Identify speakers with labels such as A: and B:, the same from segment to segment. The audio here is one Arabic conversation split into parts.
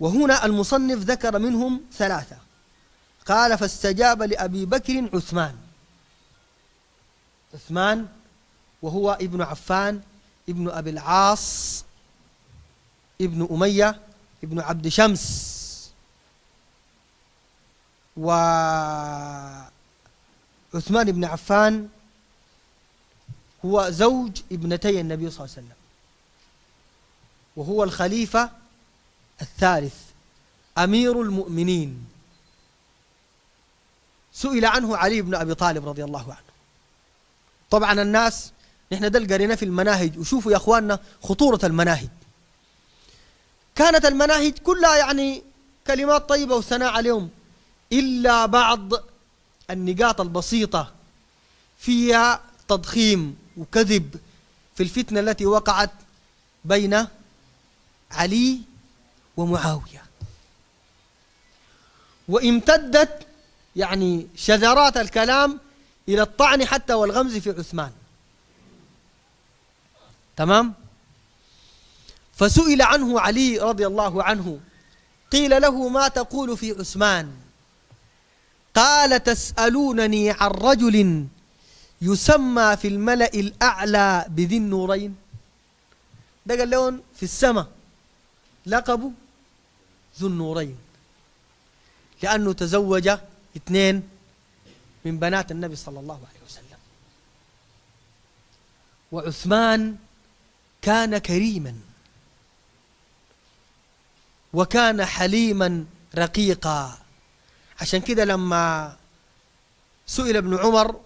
A: وهنا المصنف ذكر منهم ثلاثة. قال فاستجاب لأبي بكر عثمان. عثمان وهو ابن عفان ابن أبي العاص ابن أمية ابن عبد شمس. وعثمان بن عفان هو زوج ابنتي النبي صلى الله عليه وسلم. وهو الخليفة الثالث أمير المؤمنين. سئل عنه علي بن أبي طالب رضي الله عنه. طبعا الناس نحن ده قرينا في المناهج وشوفوا يا أخواننا خطورة المناهج. كانت المناهج كلها يعني كلمات طيبة وثناء عليهم إلا بعض النقاط البسيطة فيها تضخيم وكذب في الفتنة التي وقعت بين علي ومعاوية. وامتدت يعني شذرات الكلام إلى الطعن حتى والغمز في عثمان. تمام؟ فسئل عنه علي رضي الله عنه قيل له ما تقول في عثمان؟ قال تسألونني عن رجل يسمى في الملأ الأعلى بذي النورين. ده قال لهم في السماء لقبه ذو النورين. لأنه تزوج اثنين من بنات النبي صلى الله عليه وسلم. وعثمان كان كريما. وكان حليما رقيقا. عشان كده لما سئل ابن عمر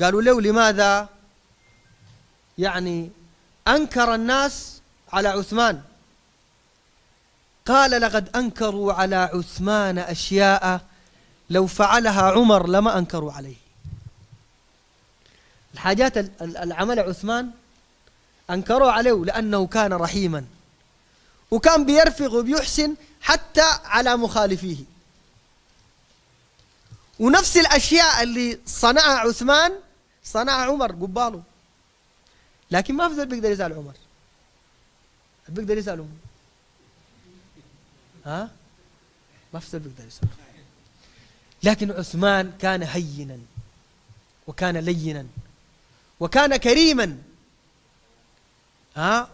A: قالوا له لماذا؟ يعني أنكر الناس على عثمان. قال لقد أنكروا على عثمان أشياء لو فعلها عمر لما أنكروا عليه. الحاجات العمل عثمان أنكروا عليه لأنه كان رحيما. وكان بيرفق وبيحسن حتى على مخالفيه. ونفس الأشياء اللي صنعها عثمان صنعها عمر قباله. لكن ما في بيقدر يسأل عمر. بيقدر يسأله ها؟ ما في زول بيقدر يسأله لكن عثمان كان هينا وكان لينا وكان كريما ها؟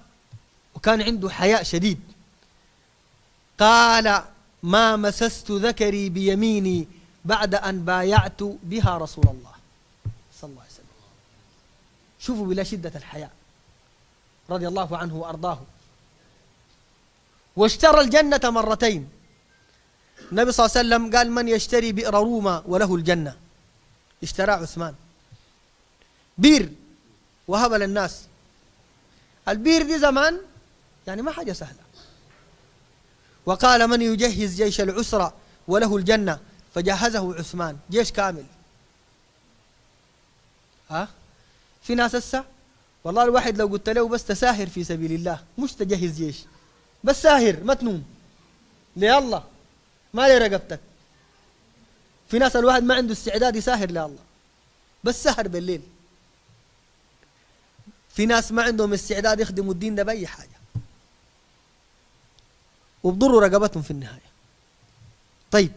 A: وكان عنده حياء شديد. قال ما مسست ذكري بيميني بعد أن بايعت بها رسول الله. صلى الله عليه وسلم. شوفوا بلا شدة الحياء. رضي الله عنه وأرضاه. واشترى الجنة مرتين. النبي صلى الله عليه وسلم قال من يشتري بئر روما وله الجنة. اشترى عثمان. بير. وهب للناس. البير دي زمان يعني ما حاجة سهلة. وقال من يجهز جيش العسرة وله الجنة. فجهزه عثمان. جيش كامل. ها؟ في ناس هسه؟ والله الواحد لو قلت له بس تساهر في سبيل الله. مش تجهز جيش. بس ساهر ما تنوم. لله ما لي رقبتك. في ناس الواحد ما عنده استعداد يساهر لله. بس سهر بالليل. في ناس ما عندهم استعداد يخدموا الدين ده بأي حاجة. وبضروا رقبتهم في النهاية. طيب